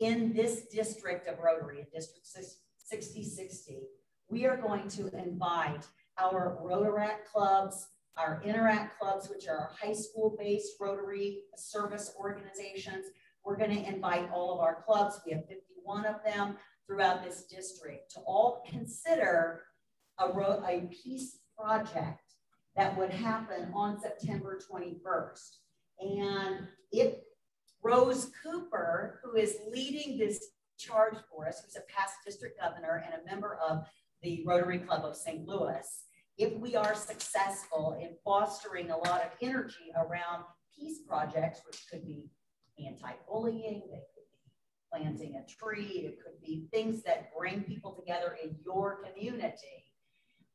In this district of Rotary, in District 6060, we are going to invite our Rotaract clubs, our Interact clubs, which are our high school based Rotary service organizations. We're going to invite all of our clubs. We have 51 of them throughout this district to all consider a, a peace project that would happen on September 21st. And if Rose Cooper, who is leading this charge for us, who's a past district governor and a member of the Rotary Club of St. Louis, if we are successful in fostering a lot of energy around peace projects, which could be anti-bullying, they could be planting a tree, it could be things that bring people together in your community,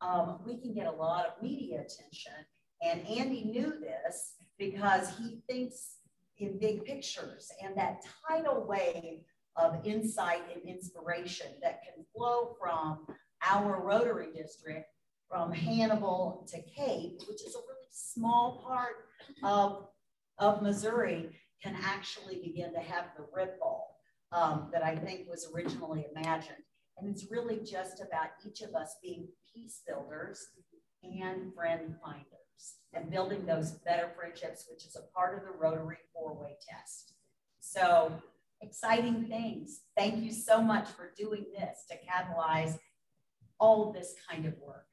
um, we can get a lot of media attention. And Andy knew this because he thinks in big pictures and that tidal wave of insight and inspiration that can flow from our Rotary District from Hannibal to Cape, which is a really small part of, of Missouri, can actually begin to have the ripple um, that I think was originally imagined. And it's really just about each of us being peace builders and friend finders and building those better friendships, which is a part of the Rotary four-way test. So exciting things. Thank you so much for doing this to catalyze all this kind of work.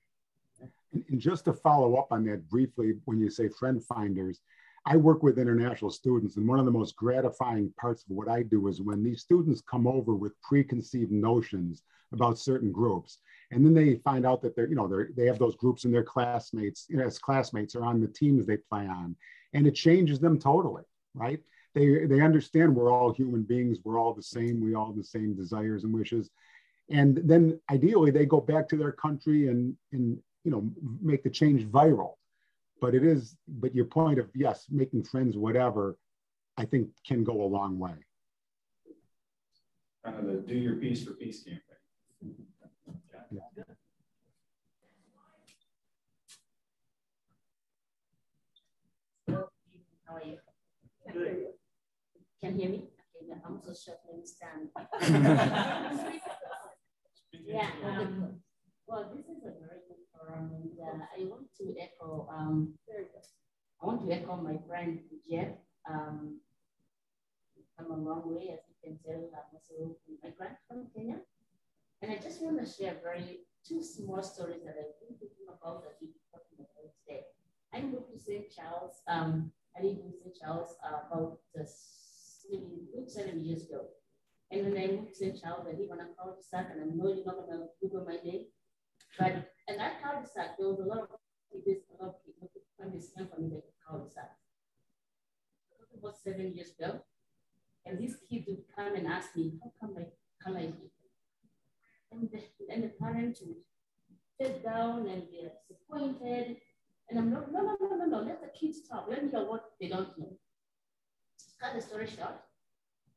And just to follow up on that briefly, when you say friend finders, I work with international students, and one of the most gratifying parts of what I do is when these students come over with preconceived notions about certain groups, and then they find out that they're, you know, they're, they have those groups and their classmates, you know, as classmates are on the teams they play on, and it changes them totally, right? They they understand we're all human beings, we're all the same, we all have the same desires and wishes, and then ideally they go back to their country and and you know make the change viral but it is but your point of yes making friends whatever i think can go a long way kind of the do your piece for peace campaign yeah. yeah. How are you? Good. Can you hear me? Okay, I'm so shuffling stand. yeah. Um, well, this is a very good forum, and uh, I want to echo. Um, I want to echo my friend Jeff. Um, come a long way, as you can tell. I'm also a migrant from Kenya, and I just want to share very two small stories that I've been thinking about that we've been talking about today. I moved to St. Charles. Um, I lived in St. Charles uh, about uh, seven years ago. And when I moved to St. Charles, I live on a cul-de-sac, and I know you're not going to Google my name. But in that cul-de-sac, there was a lot of people, a lot of people families came from the cul-de-sac. Seven years ago. And these kids would come and ask me, how come I can I eat? And the, and the parents would sit down and they're disappointed. And I'm like, no, no, no, no, no, let the kids talk. Let me hear what they don't know. Cut the story short.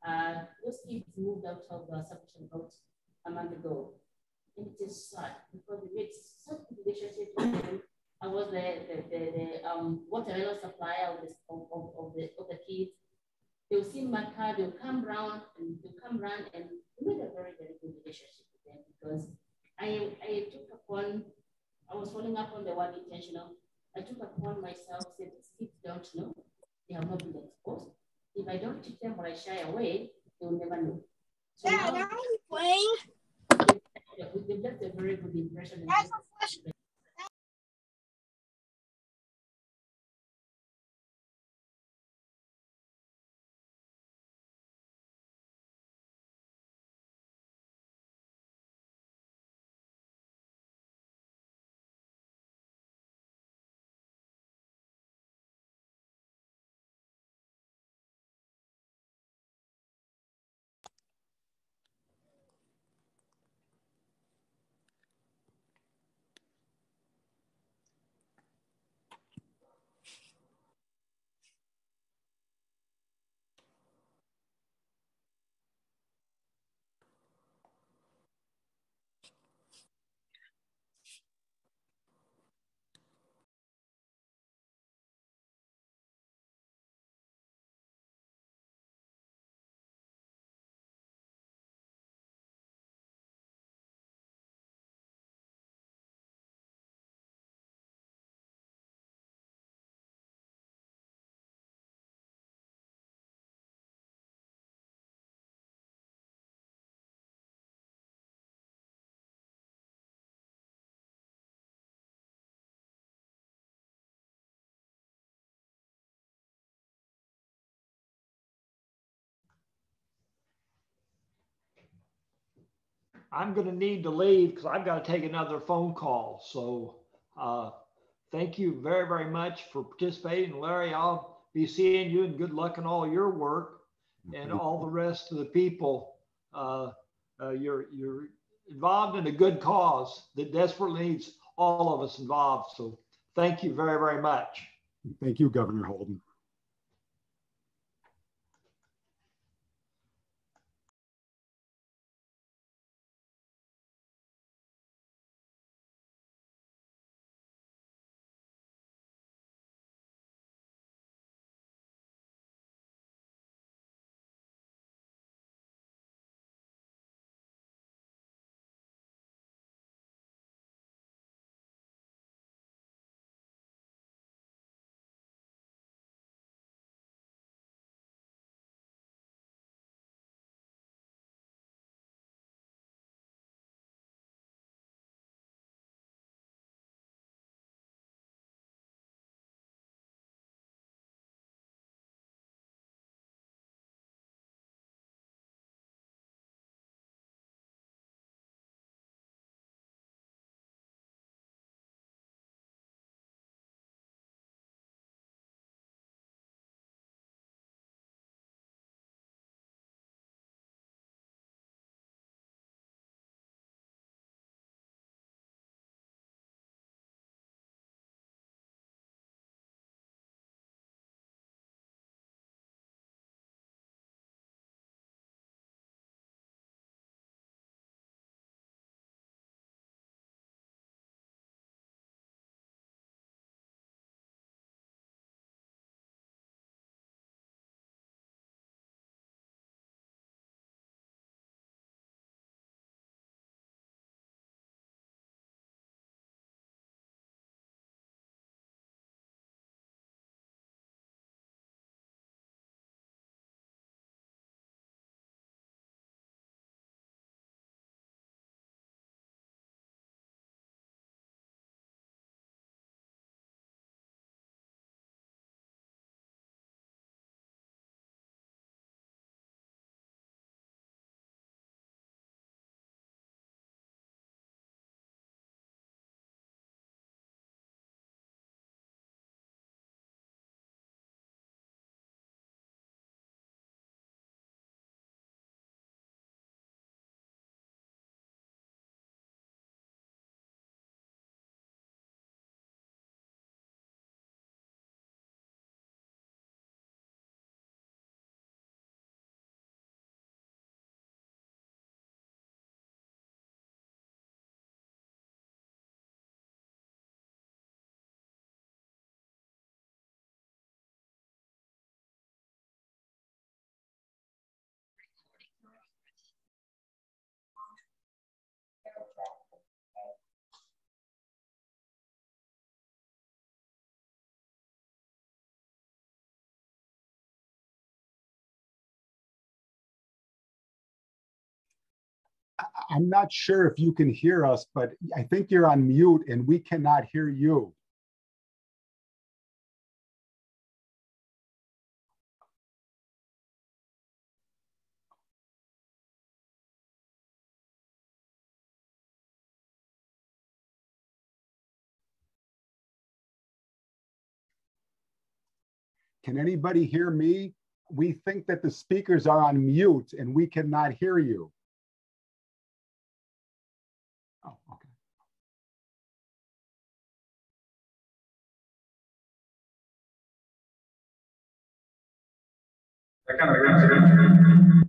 Uh, those kids moved out of the submission about a month ago. And it is sad because we made such a relationship with them. I was the, the, the, the um, watermelon supplier of, this, of, of, of, the, of the kids. They'll see my car, they'll come round and they'll come round and we made a very, very good relationship with them because I, I took upon, I was following up on the one intentional. I took upon myself, said, kids don't know, they have not been exposed if I don't teach them or I shy away, they will never know. So Dad, now, you playing? They've left a very good impression. I'm going to need to leave because I've got to take another phone call. So uh, thank you very, very much for participating. Larry, I'll be seeing you and good luck in all your work and all the rest of the people. Uh, uh, you're, you're involved in a good cause that desperately needs all of us involved. So thank you very, very much. Thank you, Governor Holden. I'm not sure if you can hear us, but I think you're on mute and we cannot hear you. Can anybody hear me? We think that the speakers are on mute and we cannot hear you. That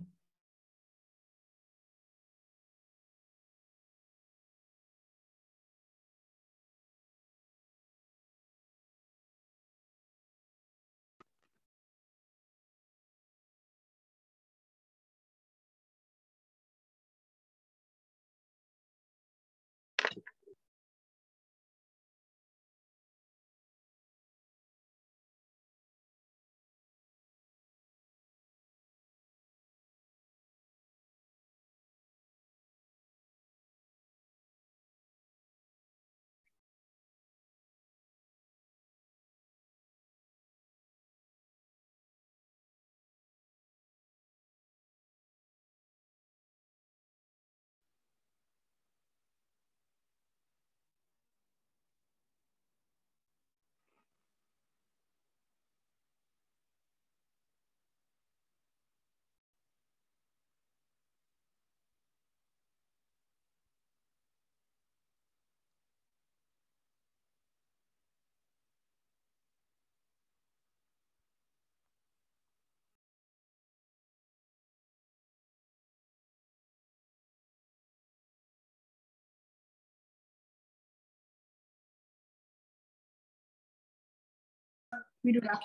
We do not.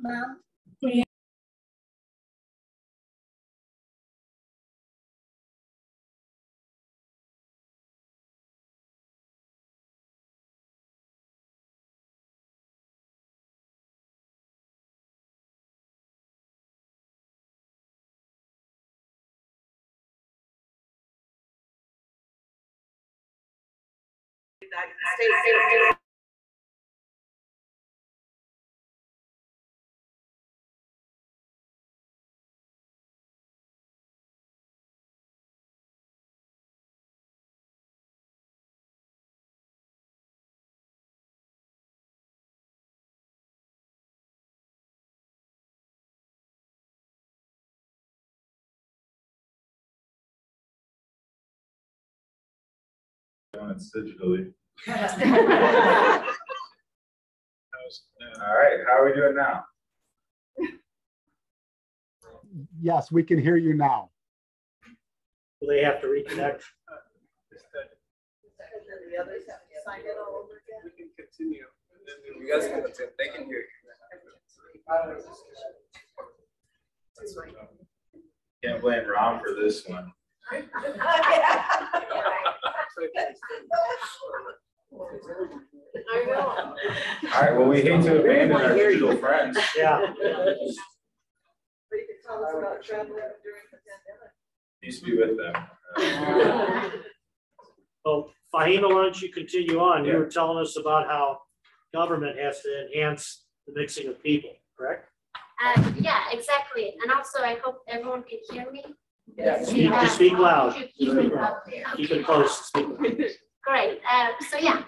Mom. United States. Doing it digitally. All right, how are we doing now? Yes, we can hear you now. Will they have to reconnect? The others have to sign it all over again. We can continue. You guys can continue. They can hear you. Can't blame Ron for this one. I know. All right, well, we hate to abandon our digital friends. Yeah. But you can tell us about traveling during the pandemic. Peace be with them. Well, Fahima, why don't you continue on? You Yeah. were telling us about how government has to enhance the mixing of people, correct? Uh, yeah, exactly. And also, I hope everyone can hear me. Yes. Speak- speak loud. Keep it up. Keep it close. Great. Uh, so yeah,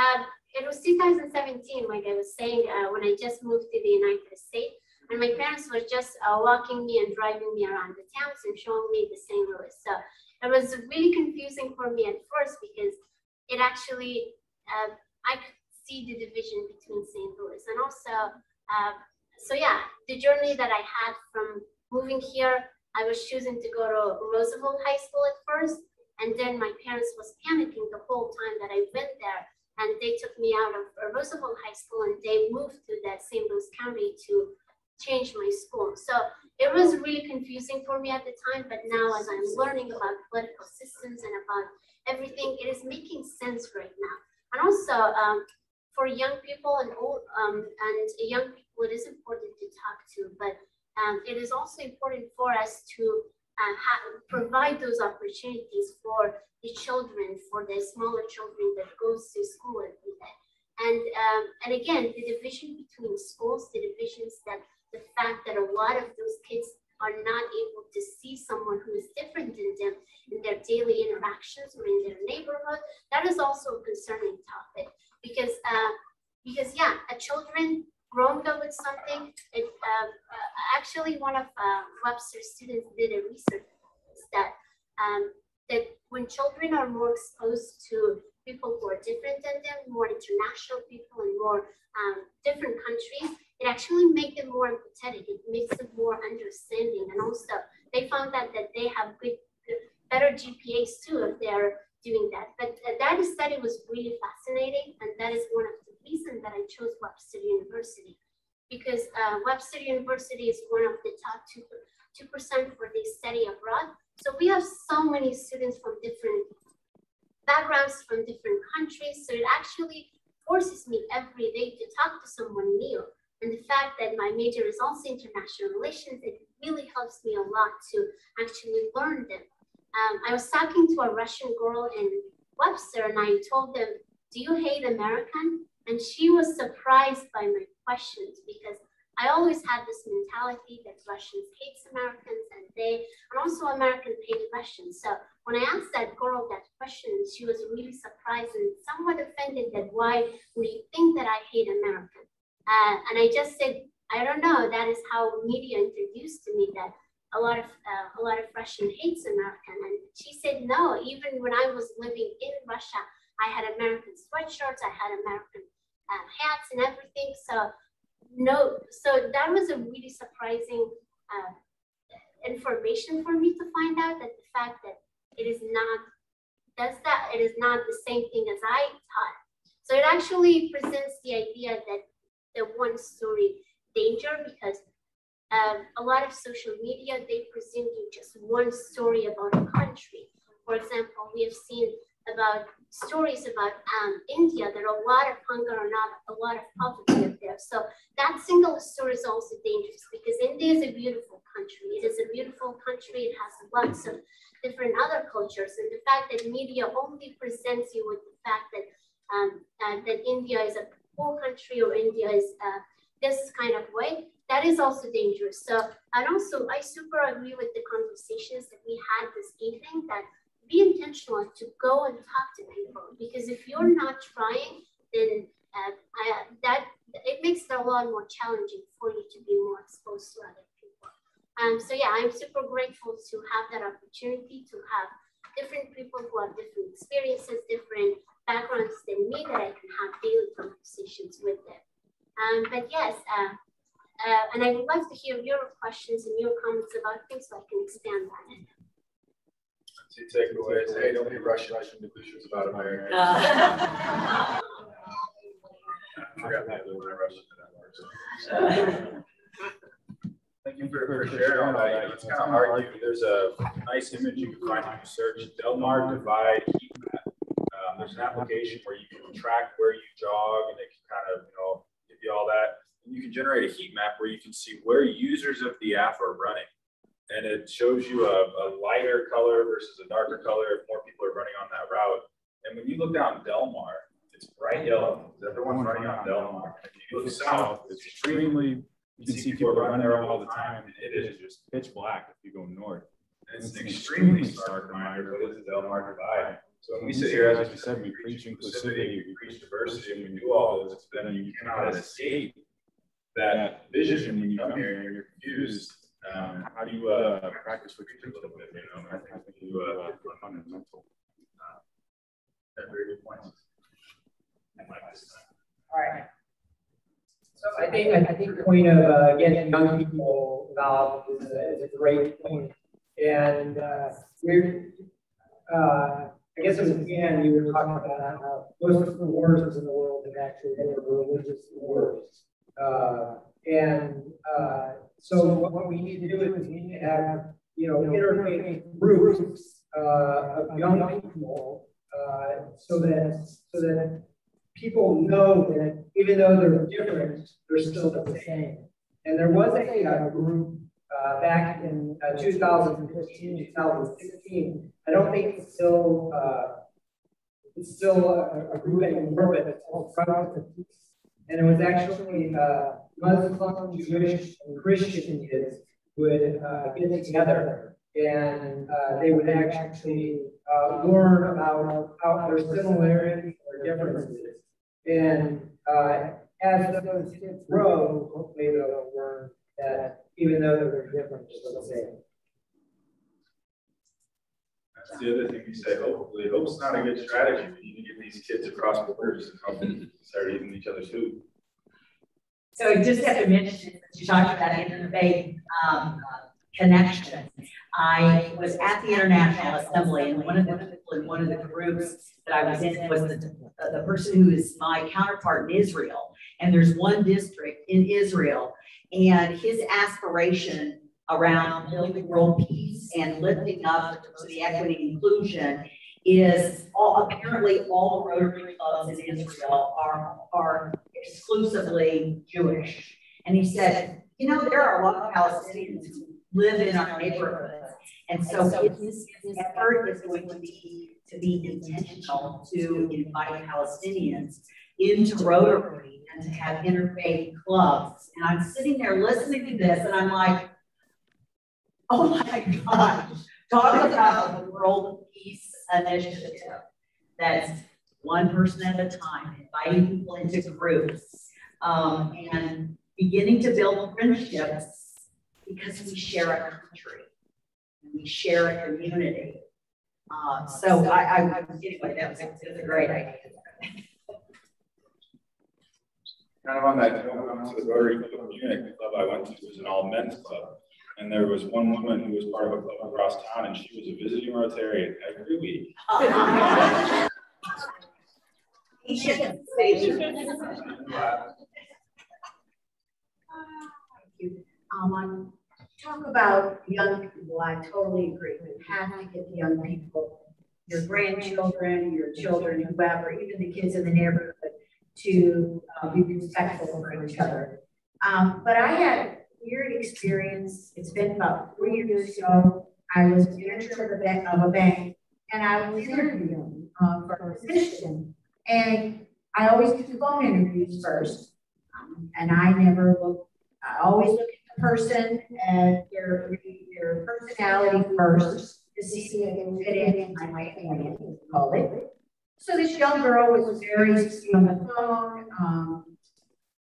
um, it was 2017, like I was saying, uh, when I just moved to the United States, and my parents were just uh, walking me and driving me around the towns and showing me the St. Louis. So it was really confusing for me at first because it actually, uh, I could see the division between St. Louis and also, uh, so yeah, the journey that I had from moving here, I was choosing to go to Roosevelt High School at first, and then my parents was panicking the whole time that I went there, and they took me out of Roosevelt High School and they moved to that St. Louis County to change my school. So it was really confusing for me at the time, but now as I'm learning about political systems and about everything, it is making sense right now. And also, um, for young people and old um, and young people, it is important to talk to, but um, it is also important for us to uh, provide those opportunities for the children, for the smaller children that goes to school every day. And, um, and again, the division between schools, the divisions that the fact that a lot of those kids are not able to see someone who is different than them in their daily interactions or in their neighborhood, that is also a concerning topic because, uh, because yeah, a children growing up with something, it, uh, uh, actually one of uh, Webster's students did a research that um, that when children are more exposed to people who are different than them, more international people and more um, different countries, it actually makes them more empathetic. It makes them more understanding. And also they found that, that they have good, good better GPAs too if they're doing that. But uh, that study was really fascinating. And that is one of the reasons that I chose Webster University because uh, Webster University is one of the top two, 2% for the study abroad. So we have so many students from different backgrounds, from different countries. So it actually forces me every day to talk to someone new. And the fact that my major is also international relations, it really helps me a lot to actually learn them. Um, I was talking to a Russian girl in Webster and I told them, do you hate American? And she was surprised by my questions because I always had this mentality that Russians hate Americans and they, and also Americans hate Russians. So when I asked that girl that question, she was really surprised and somewhat offended that why would you think that I hate Americans? Uh, and I just said, I don't know. That is how media introduced to me that a lot of uh, a lot of Russian hates American. And she said, no. Even when I was living in Russia, I had American sweatshirts, I had American uh, hats and everything. So no, so that was a really surprising uh, information for me to find out that the fact that it is not does that it is not the same thing as I taught. So it actually presents the idea that the one story danger because um, a lot of social media they present you just one story about a country. For example, we have seen about stories about um, India, there are a lot of hunger and not a lot of poverty up there. So that single story is also dangerous because India is a beautiful country. It is a beautiful country. It has lots of different other cultures. And the fact that media only presents you with the fact that um, uh, that India is a poor country or India is uh, this kind of way, that is also dangerous. So, and also I super agree with the conversations that we had this evening that be intentional to go and talk to people because if you're not trying, then uh, I, that it makes it a lot more challenging for you to be more exposed to other people. Um, so yeah, I'm super grateful to have that opportunity to have different people who have different experiences, different backgrounds than me that I can have daily conversations with them. Um, but yes, uh, uh, and I would love to hear your questions and your comments about things so I can expand on it two takeaways. Hey, don't be rushing conclusions about America. I forgot that when I rushed into that Thank you for, for sharing all that. It's kind of hard. To, there's a nice image you can find when you search Delmar Divide Heat Map. Um, there's an application where you can track where you jog and it can kind of, you know, give you all that. And you can generate a heat map where you can see where users of the app are running and it shows you a, a, lighter color versus a darker color if more people are running on that route. And when you look down Delmar, it's bright yellow. Everyone's running on Delmar. If you look south, it's extremely, you can see people running there all the time. And it is just pitch black if you go north. And it's an extremely stark reminder what is the Delmar divide. So when we sit here, as we said, we preach inclusivity, we preach diversity, and we do all this, then you cannot escape that vision when you come here and you're confused um, how do you uh, practice what you teach a little bit? You know, I think, you uh, fundamental. Uh, very good points. All right. So I think I think the point of uh, getting young people involved is a, is a great point. And uh, we're, uh, I guess as a began, you were talking about how most of the wars in the world have actually been religious wars. Uh, and uh, so what we need to do is we need to have, you know, interfaith groups uh, of young people uh, so that so that people know that even though they're different, they're still the same. And there was a, a group uh, back in uh, 2015, 2016. I don't think it's still uh, it's still a, a group anymore, Burbank that's called. And it was actually uh, Muslim, Jewish, and Christian kids would uh, get together and uh, they would actually uh, learn about how their similarities or differences. And uh, as those kids grow, hopefully they'll learn that even though they're different, they're the same. That's the other thing we say, hopefully. Hope's not a good strategy. We need to get these kids across borders and help them start eating each other's food. So I just have to mention, you talked about the interfaith um, connection. I was at the International Assembly, and one of the people in one of the groups that I was in was the, the person who is my counterpart in Israel. And there's one district in Israel, and his aspiration around building world peace and lifting up to the equity and inclusion is all apparently all Rotary clubs in Israel are, are exclusively Jewish. And he said, you know, there are a lot of Palestinians who live in our neighborhoods. And so his, his effort is going to be to be intentional to invite Palestinians into Rotary and to have interfaith clubs. And I'm sitting there listening to this and I'm like, oh my gosh, talk about the World Peace Initiative. That's one person at a time, inviting people into groups um, and beginning to build friendships because we share a country and we share a community. Uh, so I, I, anyway, that was, a, was a great idea. Kind of on that note, I the Rotary Club of Munich, club I went to was an all men's club. And there was one woman who was part of a club across town, and she was a visiting Rotarian every week. Um, on talk about young people, I totally agree. We have to get the young people, your grandchildren, your children, whoever, even the kids in the neighborhood, to uh, be respectful for each other. Um, but I had experience. It's been about three years ago. I was manager of a bank, of a bank and I was interviewing um, for a position. And I always do phone interviews first. Um, and I never look, I always look at the person and their, their personality first to see if they fit in my family, call it. So this young girl was very sweet on the phone, um,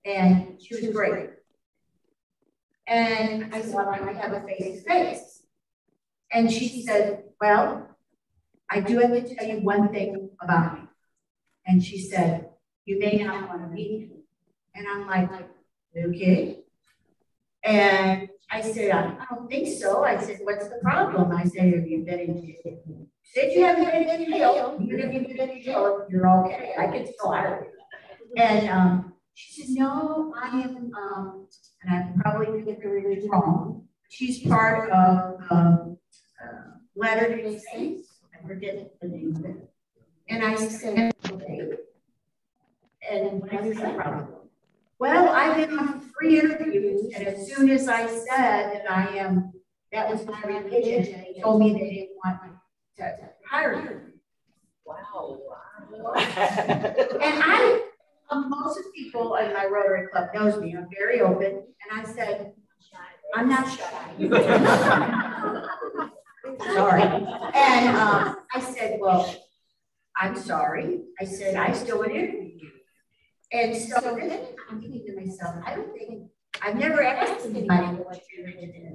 and she was great. And I said, well, I have a face to face. And she said, well, I do have to tell you one thing about me. And she said, you may not want to meet me. And I'm like, okay. And I said, I, don't think so. I said, what's the problem? I said, have you been in jail? Said, you haven't been in jail. Even if you've been in jail, you're okay. I can still hire you. And um, she said, no, I am, um, and I'm probably getting really wrong. She's part of um, uh, Latter-day Saints. I forget the name of it. And I said, okay. And what is the problem? Well, I've been on three interviews, and as soon as I said that I am, that was my religion, they told me they didn't want me to hire me. Wow. and I, most of the people in my Rotary Club knows me. I'm very open, and I said, I'm not shy. sorry. And um, I said, well, I'm sorry. I said, I still want to interview you. And so then I'm thinking to myself, I don't think, I've never asked anybody what your religion is.